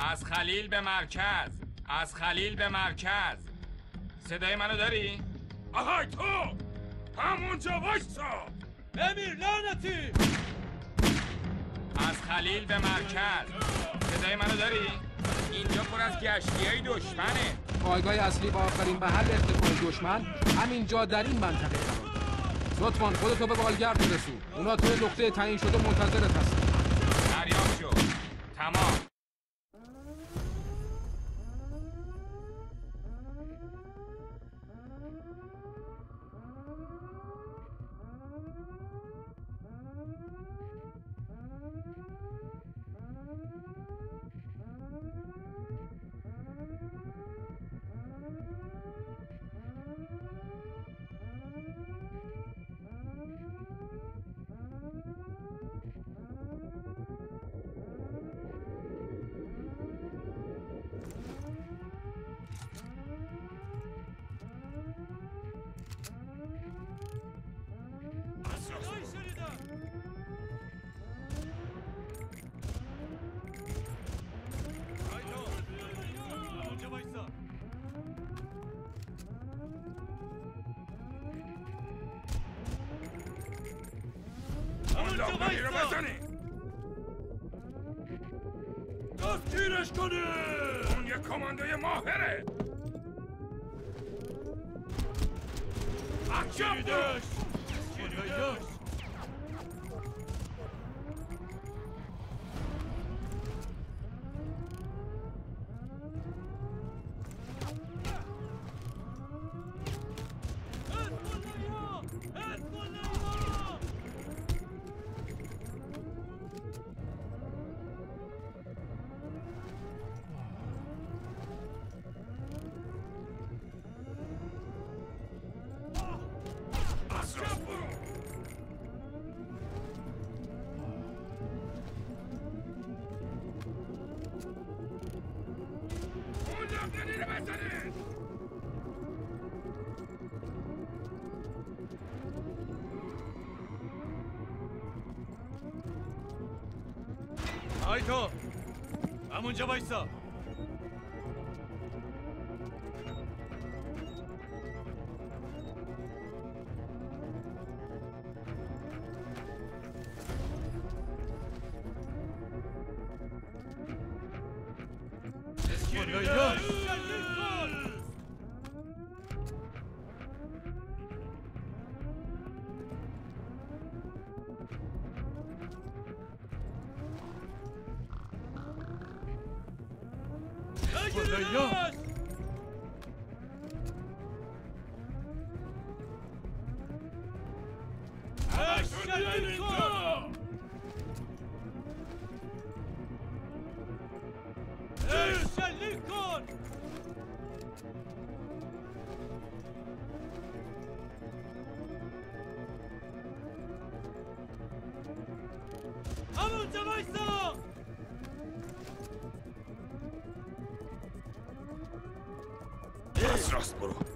از خلیل به مرکز. از خلیل به مرکز. صدای منو داری؟ آهای تو! همونجا وایسا! امیر لعنتی! از خلیل به مرکز. صدای منو داری؟ اینجا پر از گشتی های دشمنه. پایگاه اصلی و آخرین محل ارتفاع دشمن همینجا در این منطقه قرار لطفا خودتو به بالگرد برسون. اونا توی نقطه تعیین شده منتظرت هستن. دستگیرش کنی اون یه کماندوی ماهره! عجب بود. Go! Am îngeabai să! for the young. Hamilton, on, say! Zazdrość, bro.